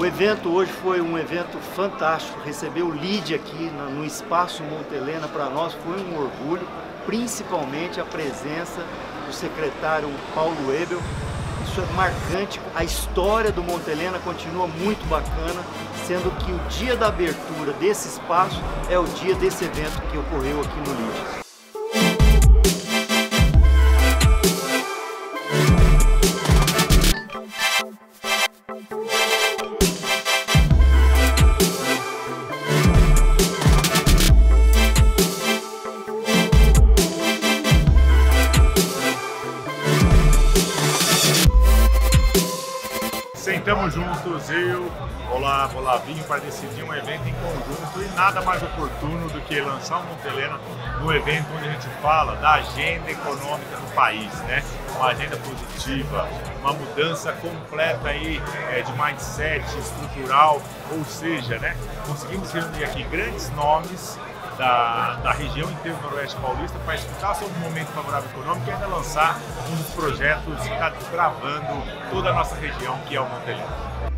O evento hoje foi um evento fantástico. Receber o LID aqui no Espaço Montelena para nós foi um orgulho, principalmente a presença do secretário Paulo Ebel. Isso é marcante. A história do Montelena continua muito bacana, sendo que o dia da abertura desse espaço é o dia desse evento que ocorreu aqui no LID. Sentamos juntos, eu, Olá, Olavinho, para decidir um evento em conjunto e nada mais oportuno do que lançar o Montelena no evento onde a gente fala da agenda econômica do país, né? Uma agenda positiva, uma mudança completa aí é, de mindset estrutural, ou seja, né? Conseguimos reunir aqui grandes nomes da, da região inteira do Noroeste Paulista para explicar sobre o momento favorável econômico e ainda lançar um dos projetos que está desbravando toda a nossa região, que é o Montelena.